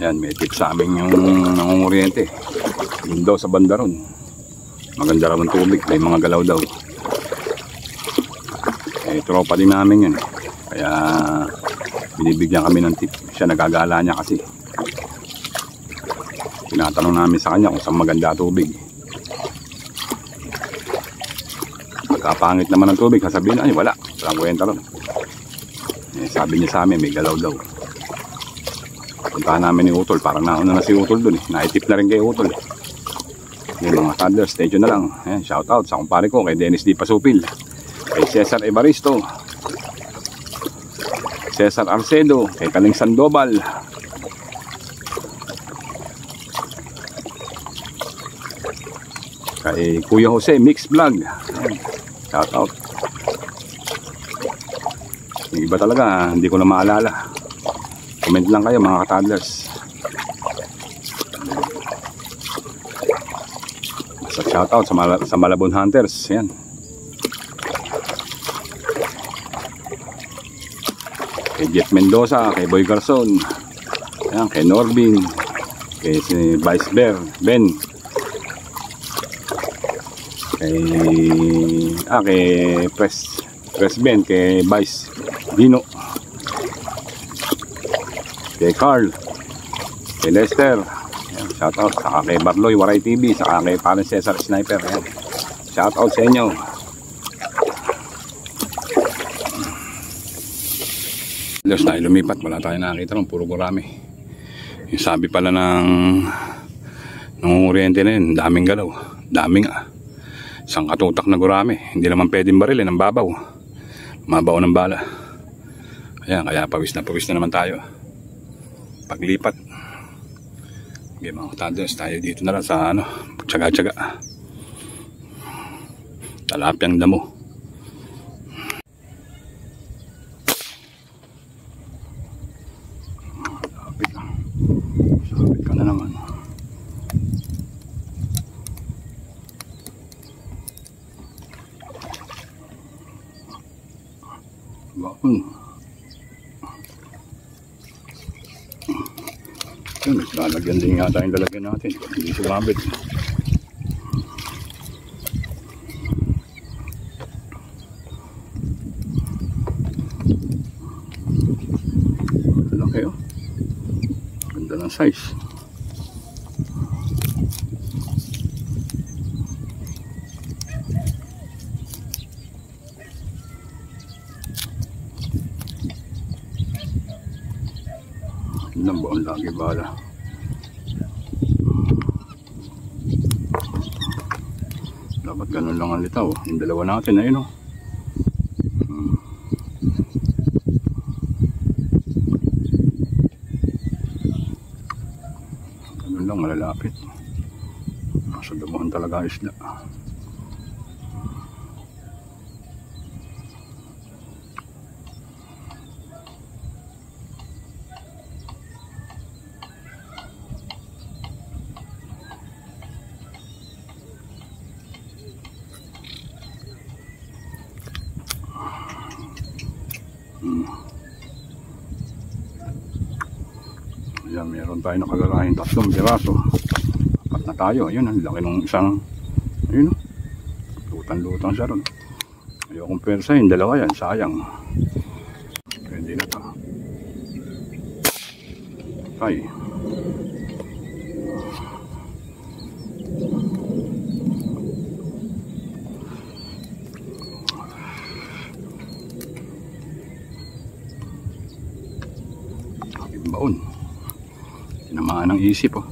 Ayan, may tip sa amin yung nangunguryente. Yun daw sa banda ron. Maganda raw ang tubig. May mga galaw daw. Eh, tropa din namin yun. Kaya, binibigyan kami ng tip. Siya nagagala niya kasi. Tinatanong namin sa kanya kung saan maganda tubig. Pagkapangit naman ng tubig, sasabihin, ay wala. Walang kwenta ron. Eh, sabi niya sa amin, may galaw daw. Puntahan namin ni Utol. Parang nauna na si Utol dun eh. Naitip na rin kay Utol. Yung mga toddlers, stay tuned na lang. Ayan, shout out sa kumpare ko kay Dennis D. Pasupil. Kay Cesar Evaristo. Cesar Arcedo. Kay Kaling Sandoval. Kay Kuya Jose Mix Vlog. Shout out. Yung iba talaga, hindi ko na maalala. Comment lang kayo mga ka-toddlers. Sa shoutout sa, Mal sa Malabon Hunters. Yan. Kay Jeff Mendoza, kay Boy Garson. Yan, kay Norbin. Kay si Vice Bear, Ben. Kay ah kay Press Press Ben, kay Vice Dino. Kay Carl. Kay Lester. Ayan, shout out saka kay Barloy Waray TV saka kay Parang Cesar Sniper. Ayan. shout out sa inyo. Los tayo lumipat. Wala tayo nakakita ron puro gurami yung sabi pala ng nangunguryente na yun daming galaw. Daming ah. Isang katutak na gurami. Hindi naman pwedeng baril ng babaw. Mabaw ng bala. Ayan kaya pawis na pawis na naman tayo paglipat Okay mga kutaders, tayo dito na lang sa ano, tsaga-tsaga. Talapyang damo. Sapit. Sapit ka na naman. Bakun. Yun, yung lalagyan natin. Hindi sumabit. Laki oh. Ganda ng size. Buong lagi bala. Ang litaw. Yung dalawa natin ayun oh. Hmm. Ganun lang malalapit. Nasa damuhan talaga ang isla. Ayan, meron tayo nakagalahin tatlong piraso. Apat na tayo. Ayun, ang laki ng isang, ayun, oh. lutang-lutang siya ron. Ayokong persa, yung dalawa yan, sayang. Pwede na to. Ay. Baon. Tinamaan ng isip oh.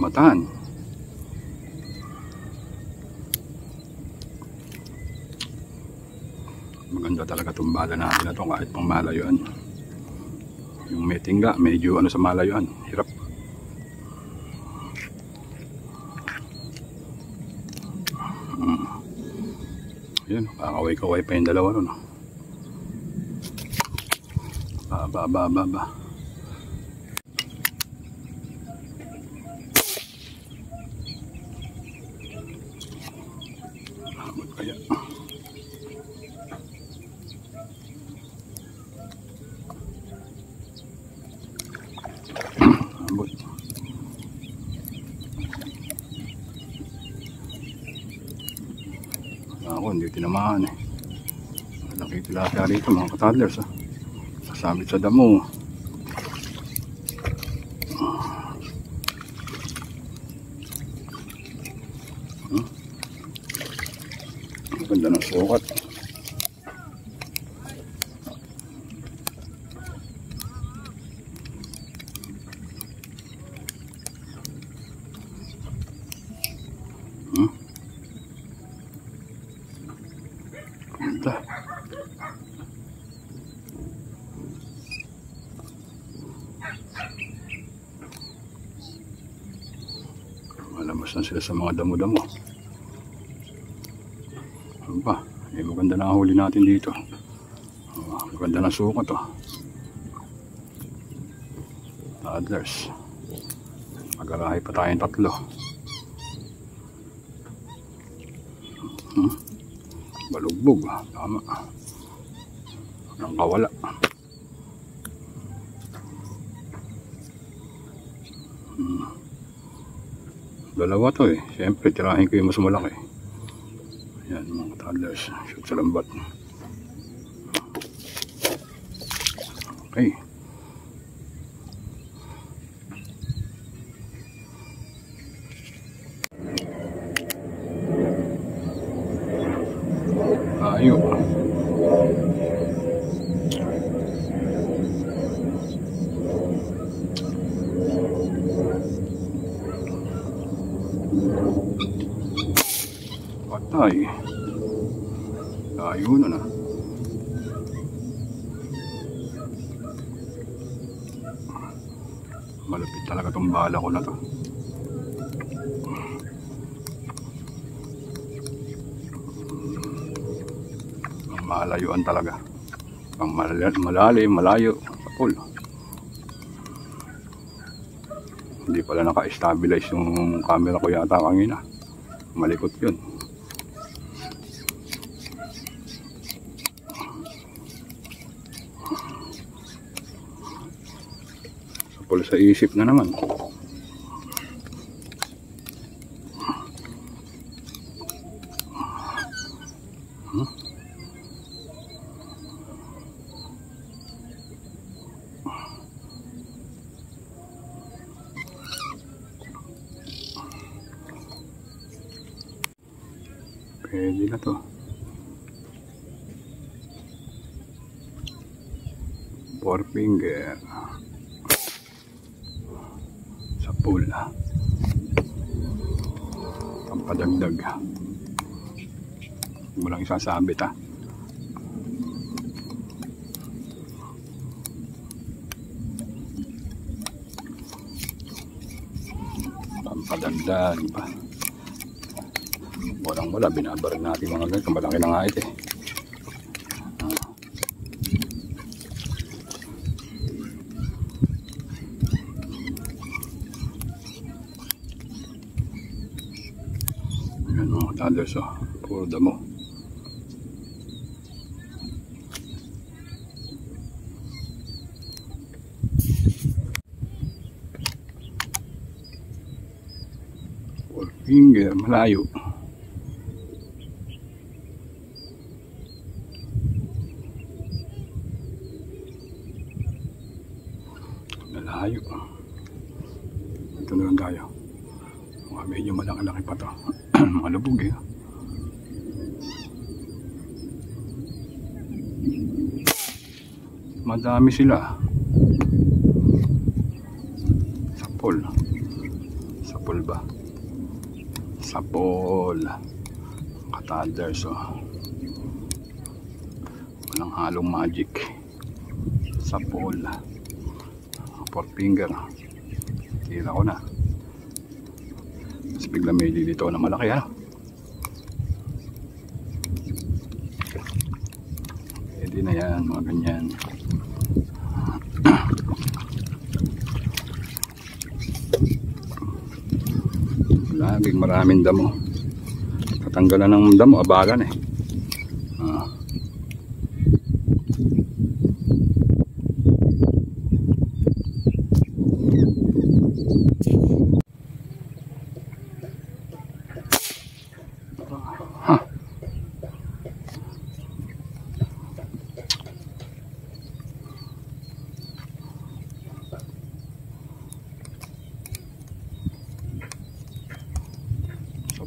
Matahan. Maganda talaga itong bala natin na ito kahit pang malayuan. Yung may tingga, medyo ano sa malayuan. Hirap. Yan, kakaway-kaway pa yung dalawa nun. Ba, ba, ba, ba, ba. Ako, hindi tinamaan eh. Malaki tilapia rito mga katadlers. Ah. Sasabit sa damo. Hmm? Ang ganda ng sukat. Hmm? Ganda. Malabas na sila sa mga damo-damo. Ano ba? Eh, maganda na huli natin dito. Oh, maganda na sukat oh. Toddlers. Magarahe pa tayong tatlo. Hmm? Balugbog. ah. Tama. Nang kawala. Hmm. Dalawa to eh. Siyempre, tirahin ko yung mas malaki. Yan, mga toddlers. Shoot sa lambat. Okay. Ayun. Patay. Ayun na. Malapit talaga tong bala ko na to. Malayuan talaga. Ang malalim, malayo. Kapul. Hindi pala naka-stabilize yung camera ko yata kanina. Malikot yun. Sa isip na naman. Pwede na to. Four finger. Sa pool. Pampadagdag. Hindi mo lang isasabit ha. Pampadagdag pa. Walang wala, binabaril natin mga ganito. Malaki na nga ito eh. Toddlers oh. Puro damo. Finger. Malayo. Ito na lang tayo. Mga medyo malaki-laki pa to. Mga lubog eh. Madami sila. Sapol. Sapol ba? Sapol. Kataders oh. Walang halong magic. Sapol. Four finger. Tira ko na. Tapos bigla may dito na malaki ano. Pwede na yan, mga ganyan. Laging maraming damo. Katanggalan ng damo, abagan eh.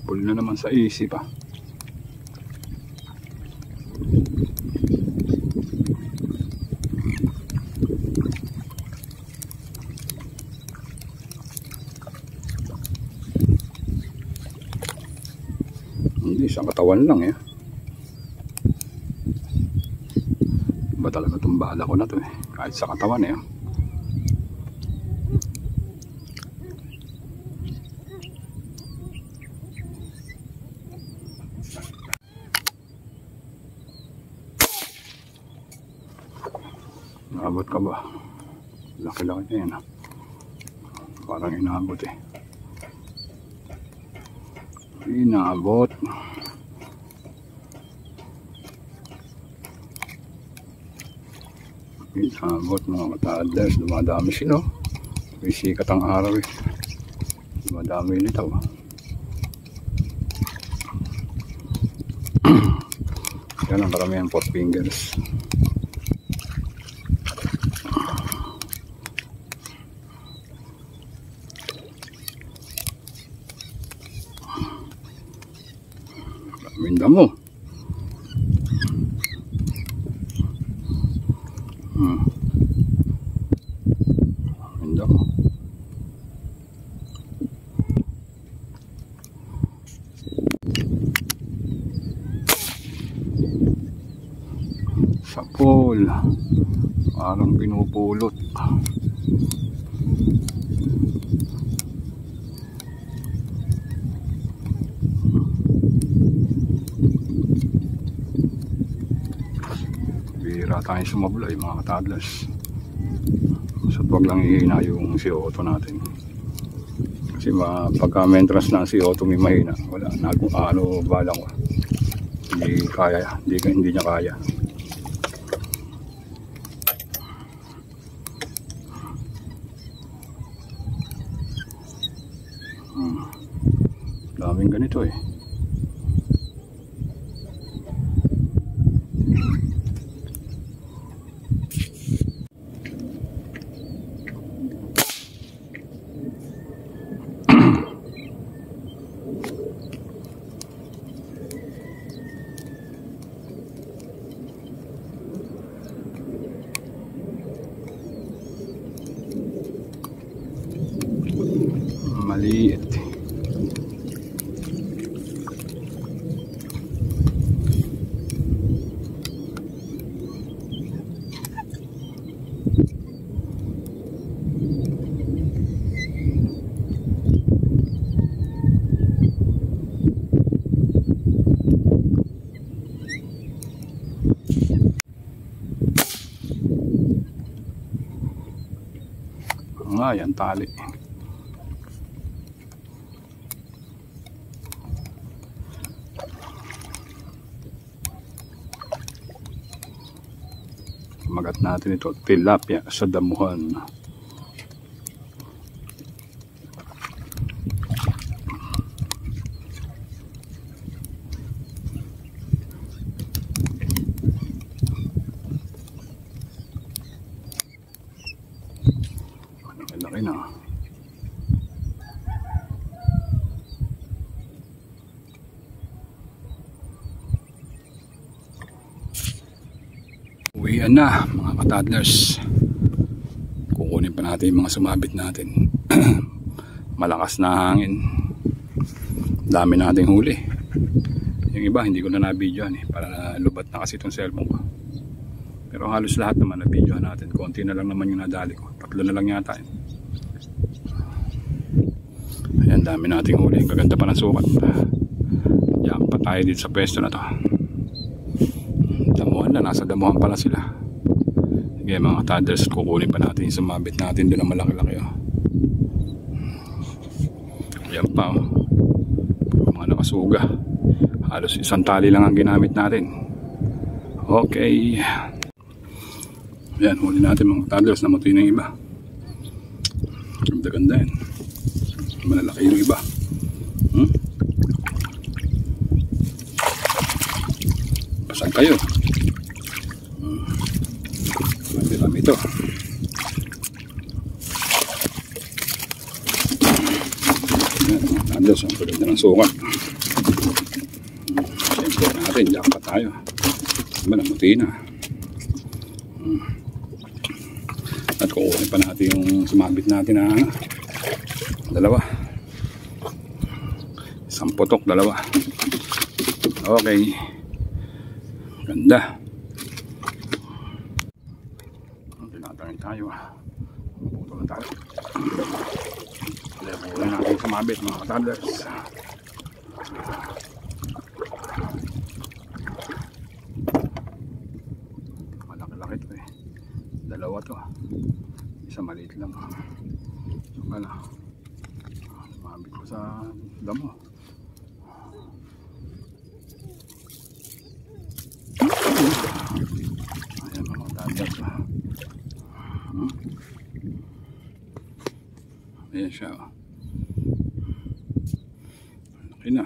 Kapul na naman sa isip ah. Hindi, sa katawan lang eh. Ba talaga itong bala ko na to eh. Kahit sa katawan eh. Naabot ka ba? Laki-laki na yan ah. Parang inaabot eh. Inaabot. Inaabot mga kataders. Dumadami sila. oh. May sikat ang araw eh. Dumadami nito. Yan ang karamihan four fingers. Daming damo. Hmm. Damo. Sapol. Parang pinupulot. Tayong sumablay mga katadlas. So wag lang ihina yung CO2 natin. Kasi ma, pagka mentras na ang CO2 may mahina, wala na kung ano bala ko. Hindi kaya, hindi, hindi niya kaya. Hmm. Daming ganito eh. Maliit. Yan tali. Natin ito, tilapia sa damuhan. Laki na. Uwian na mga katadlers. Kukunin pa natin yung mga sumabit natin. Malakas na hangin. Dami nating huli. Yung iba hindi ko na na-videoan eh. Para lubat na kasi itong cellphone ko. Pero halos lahat naman na-videoan natin. Konti na lang naman yung nadali ko. Tatlo na lang yata eh. Ayan, dami nating huli. Ang Gaganda pa ng sukat. Pa tayo dito sa pwesto na to. Damuhan na, nasa damuhan pala sila. Sige mga toddlers, kukunin pa natin yung sumabit natin doon ang malaki-laki. Oh. Yan pa oh. Mga nakasuga. Halos isang tali lang ang ginamit natin. Okay. Yan, huli natin mga toddlers na matuloy ng iba. Ganda-ganda yan. Malalaki yung iba. Hmm? Pasag kayo. Hmm. Marami ito. Andos, ang paganda ng sukat. natin, jackpot tayo. Namuti na. At kukunin pa natin yung sumabit natin na dalawa. Isang putok, dalawa. Okay. Ganda. Tayo. Puto na tayo. Level na natin sumabit mga katabers. Malaki-laki to eh. Dalawa to. Isa maliit lang. So pala. Sumabit ko sa damo. Ayan mga katabers. Hmm. Ayan siya. Laki na.